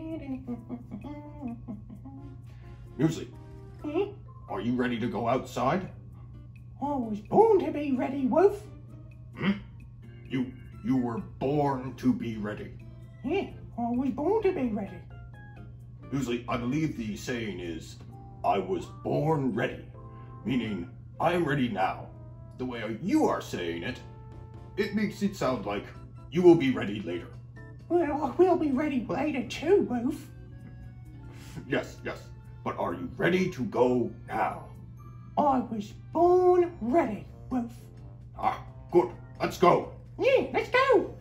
Muesli, Hmm? are you ready to go outside? I was born to be ready, Wolf. Hmm? You you were born to be ready. Yeah, I was born to be ready. Muesli, I believe the saying is, I was born ready, meaning I am ready now. The way you are saying it, it makes it sound like you will be ready later. Well, I will be ready later too, Wolf. Yes, yes, but are you ready to go now? I was born ready, Wolf. Ah, good, let's go. Yeah, let's go.